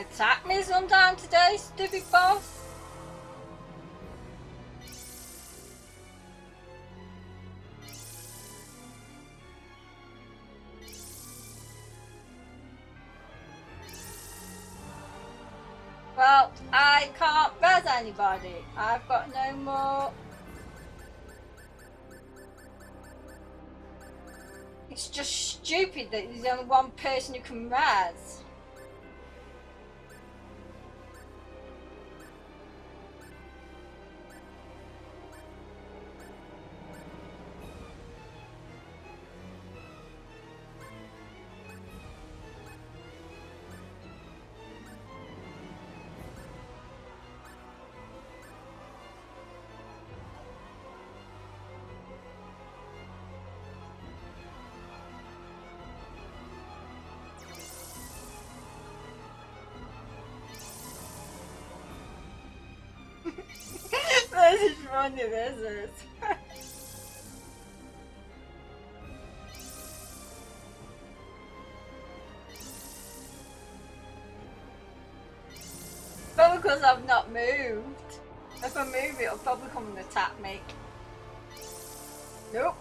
attack me sometime today, stupid boss? Well, I can't res anybody. I've got no more. It's just stupid that there's only one person who can res. Funny, this is. Probably because I've not moved. If I move, it'll probably come and attack me. Nope.